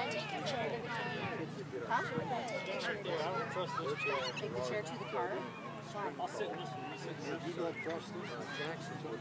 I take your chair to the car? Huh? Yeah, I don't trust this chair. Take the chair to the car? I'll sit in this one. You sit in this You don't trust this? Jackson's would